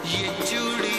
ये चूड़ी